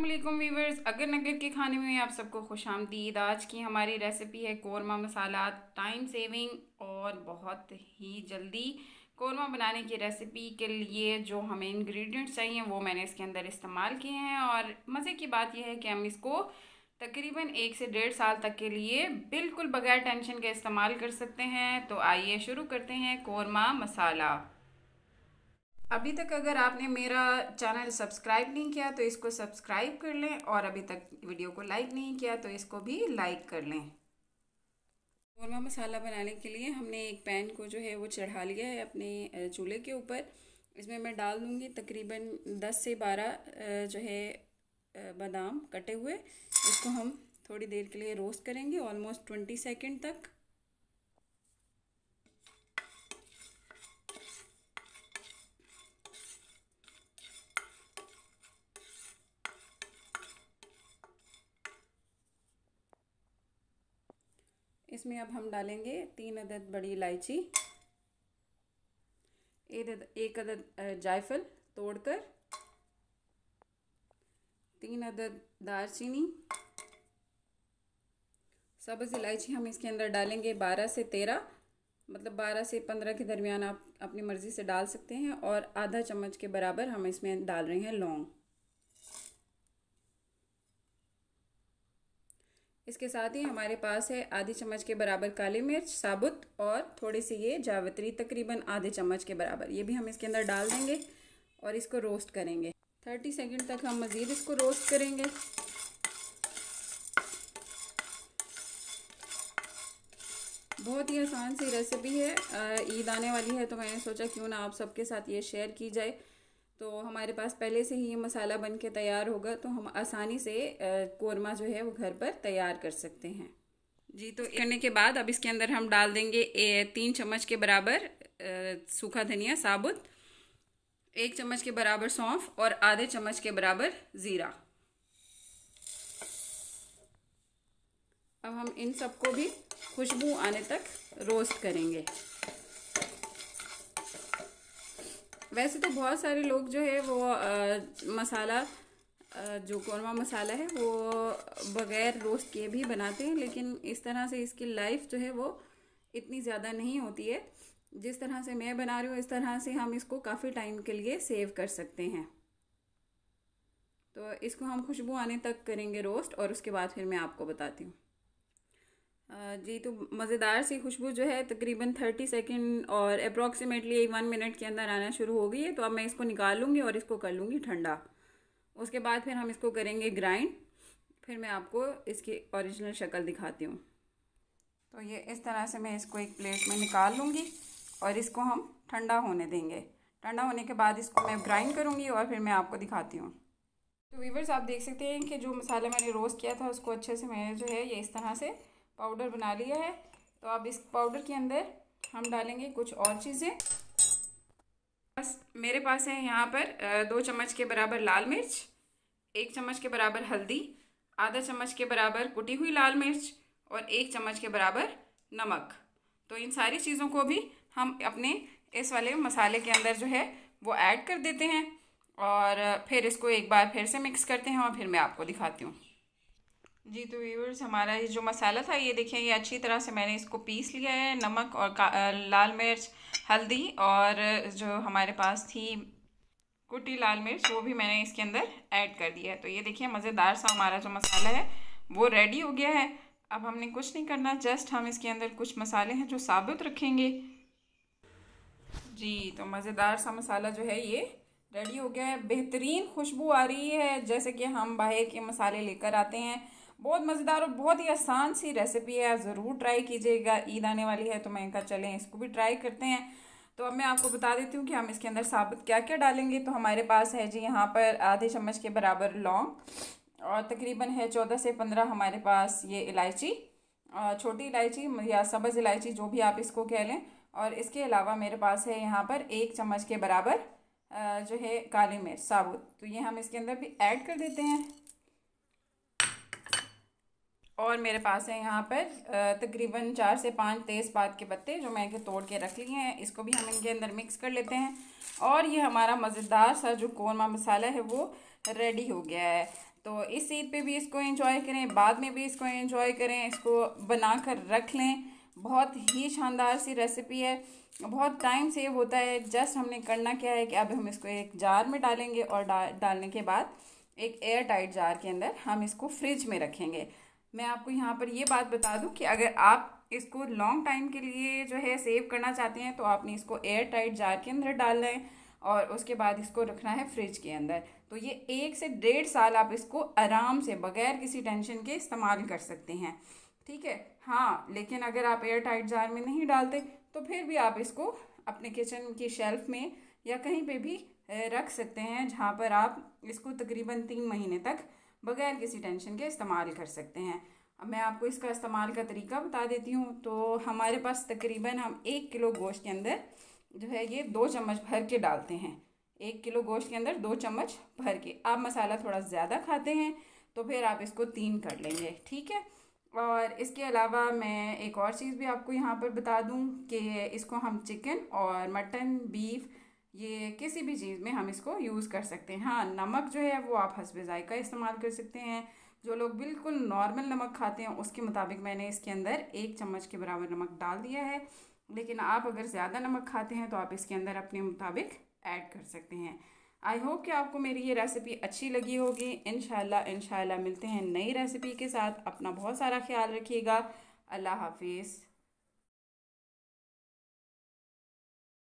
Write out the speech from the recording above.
अल्लाम viewers अगर नगर के खाने में आप सबको खुश आमदीद आज की हमारी रेसिपी है कौरमा मसाला टाइम सेविंग और बहुत ही जल्दी कौरमा बनाने की रेसिपी के लिए जो हमें इंग्रेडिएंट्स चाहिए, वो मैंने इसके अंदर इस्तेमाल किए हैं और मज़े की बात यह है कि हम इसको तकरीबन एक से डेढ़ साल तक के लिए बिल्कुल बगैर टेंशन के इस्तेमाल कर सकते हैं। तो आइए शुरू करते हैं कौरमा मसाला। अभी तक अगर आपने मेरा चैनल सब्सक्राइब नहीं किया तो इसको सब्सक्राइब कर लें और अभी तक वीडियो को लाइक नहीं किया तो इसको भी लाइक कर लें। कौरमा मसाला बनाने के लिए हमने एक पैन को जो है वो चढ़ा लिया है अपने चूल्हे के ऊपर। इसमें मैं डाल दूँगी तकरीबन दस से बारह जो है बादाम कटे हुए। इसको हम थोड़ी देर के लिए रोस्ट करेंगे ऑलमोस्ट ट्वेंटी सेकेंड तक। इसमें अब हम डालेंगे तीन अदद बड़ी इलायची, एक अदद जायफल तोड़कर, तीन अदद दालचीनी सब्ज़ इलायची हम इसके अंदर डालेंगे बारह से तेरह मतलब बारह से पंद्रह के दरमियान आप अपनी मर्ज़ी से डाल सकते हैं और आधा चम्मच के बराबर हम इसमें डाल रहे हैं लौंग। इसके साथ ही हमारे पास है आधी चम्मच के बराबर काली मिर्च, साबुत और थोड़ी सी ये जावित्री, तकरीबन आधे चम्मच के बराबर। ये भी हम इसके अंदर डाल देंगे और इसको रोस्ट करेंगे। थर्टी सेकेंड तक हम मज़ीद इसको रोस्ट करेंगे। बहुत ही आसान सी रेसिपी है। ईद आने वाली है तो मैंने सोचा क्यों ना आप सबके साथ ये शेयर की जाए। तो हमारे पास पहले से ही ये मसाला बन के तैयार होगा तो हम आसानी से कौरमा जो है वो घर पर तैयार कर सकते हैं। जी तो करने के बाद अब इसके अंदर हम डाल देंगे ए, तीन चम्मच के बराबर सूखा धनिया साबुत एक चम्मच के बराबर सौंफ और आधे चम्मच के बराबर ज़ीरा। अब हम इन सबको भी खुशबू आने तक रोस्ट करेंगे। वैसे तो बहुत सारे लोग जो है वो आ, मसाला आ, जो कौरमा मसाला है वो बग़ैर रोस्ट किए भी बनाते हैं लेकिन इस तरह से इसकी लाइफ जो है वो इतनी ज़्यादा नहीं होती है। जिस तरह से मैं बना रही हूँ इस तरह से हम इसको काफ़ी टाइम के लिए सेव कर सकते हैं। तो इसको हम खुशबू आने तक करेंगे रोस्ट और उसके बाद फिर मैं आपको बताती हूँ। जी तो मज़ेदार सी खुशबू जो है तकरीबन थर्टी सेकेंड और अप्रॉक्सीमेटली वन मिनट के अंदर आना शुरू हो गई है। तो अब मैं इसको निकाल लूँगी और इसको कर लूँगी ठंडा। उसके बाद फिर हम इसको करेंगे ग्राइंड फिर मैं आपको इसकी ओरिजिनल शक्ल दिखाती हूँ। तो ये इस तरह से मैं इसको एक प्लेट में निकाल लूँगी और इसको हम ठंडा होने देंगे। ठंडा होने के बाद इसको मैं ग्राइंड करूँगी और फिर मैं आपको दिखाती हूँ। तो वीवर्स आप देख सकते हैं कि जो मसाला मैंने रोस्ट किया था, उसको अच्छे से मैंने जो है ये इस तरह से पाउडर बना लिया है। तो अब इस पाउडर के अंदर हम डालेंगे कुछ और चीज़ें। बस मेरे पास है यहाँ पर दो चम्मच के बराबर लाल मिर्च, एक चम्मच के बराबर हल्दी, आधा चम्मच के बराबर कुटी हुई लाल मिर्च और एक चम्मच के बराबर नमक। तो इन सारी चीज़ों को भी हम अपने इस वाले मसाले के अंदर जो है वो ऐड कर देते हैं और फिर इसको एक बार फिर से मिक्स करते हैं और फिर मैं आपको दिखाती हूँ। जी तो व्यूवर्स हमारा ये जो मसाला था, ये देखिए, ये अच्छी तरह से मैंने इसको पीस लिया है, नमक और लाल मिर्च, हल्दी और जो हमारे पास थी कुटी लाल मिर्च, वो भी मैंने इसके अंदर ऐड कर दिया है। तो ये देखिए, मज़ेदार सा हमारा जो मसाला है, वो रेडी हो गया है। अब हमने कुछ नहीं करना जस्ट हम इसके अंदर कुछ मसाले हैं जो साबुत रखेंगे। जी तो मज़ेदार सा मसाला जो है ये रेडी हो गया है। बेहतरीन खुशबू आ रही है, जैसे कि हम बाहर के मसाले लेकर आते हैं। बहुत मज़ेदार और बहुत ही आसान सी रेसिपी है। आप ज़रूर ट्राई कीजिएगा। ईद आने वाली है तो मैं कहा चलें, इसको भी ट्राई करते हैं। तो अब मैं आपको बता देती हूँ कि हम इसके अंदर साबुत क्या क्या डालेंगे। तो हमारे पास है जी यहाँ पर आधे चम्मच के बराबर लौंग और तकरीबन है चौदह से पंद्रह हमारे पास ये इलायची छोटी इलायची या सब्ज़ इलायची जो भी आप इसको कह लें। और इसके अलावा मेरे पास है यहाँ पर एक चम्मच के बराबर जो है काली मिर्च, साबुत। तो ये हम इसके अंदर भी ऐड कर देते हैं। और मेरे पास है यहाँ पर तकरीबन चार से पाँच तेज़पात के पत्ते जो मैं तोड़ के रख लिए हैं। इसको भी हम इनके अंदर मिक्स कर लेते हैं। और ये हमारा मज़ेदार सा जो कौरमा मसाला है वो रेडी हो गया है। तो इस ईद पे भी इसको एंजॉय करें बाद में भी इसको एंजॉय करें इसको बना कर रख लें। बहुत ही शानदार सी रेसिपी है। बहुत टाइम सेव होता है। जस्ट हमने करना क्या है कि अब हम इसको एक जार में डालेंगे और डा, डालने के बाद एक एयर टाइट जार के अंदर हम इसको फ्रिज में रखेंगे। मैं आपको यहाँ पर ये बात बता दूँ कि अगर आप इसको लॉन्ग टाइम के लिए जो है सेव करना चाहते हैं तो आपने इसको एयर टाइट जार के अंदर डालना है और उसके बाद इसको रखना है फ्रिज के अंदर। तो ये एक से डेढ़ साल आप इसको आराम से बगैर किसी टेंशन के इस्तेमाल कर सकते हैं। ठीक है? हाँ लेकिन अगर आप एयर टाइट जार में नहीं डालते तो फिर भी आप इसको अपने किचन की शेल्फ में या कहीं पे भी रख सकते हैं, जहाँ पर आप इसको तकरीबन तीन महीने तक बगैर किसी टेंशन के इस्तेमाल कर सकते हैं। अब मैं आपको इसका इस्तेमाल का तरीका बता देती हूँ। तो हमारे पास तकरीबन हम एक किलो गोश्त के अंदर जो है ये दो चम्मच भर के डालते हैं। एक किलो गोश्त के अंदर दो चम्मच भर के। आप मसाला थोड़ा ज़्यादा खाते हैं तो फिर आप इसको तीन कर लेंगे, ठीक है? और इसके अलावा मैं एक और चीज़ भी आपको यहाँ पर बता दूँ कि इसको हम चिकन और मटन बीफ ये किसी भी चीज़ में हम इसको यूज़ कर सकते हैं। हाँ नमक जो है वो आप हसब ज़ायका इस्तेमाल कर सकते हैं। जो लोग बिल्कुल नॉर्मल नमक खाते हैं, उसके मुताबिक मैंने इसके अंदर एक चम्मच के बराबर नमक डाल दिया है। लेकिन आप अगर ज़्यादा नमक खाते हैं तो आप इसके अंदर अपने मुताबिक ऐड कर सकते हैं। आई होप कि आपको मेरी ये रेसिपी अच्छी लगी होगी। इन इनशाला मिलते हैं नई रेसिपी के साथ। अपना बहुत सारा ख्याल रखिएगा। अल्लाह हाफिज़।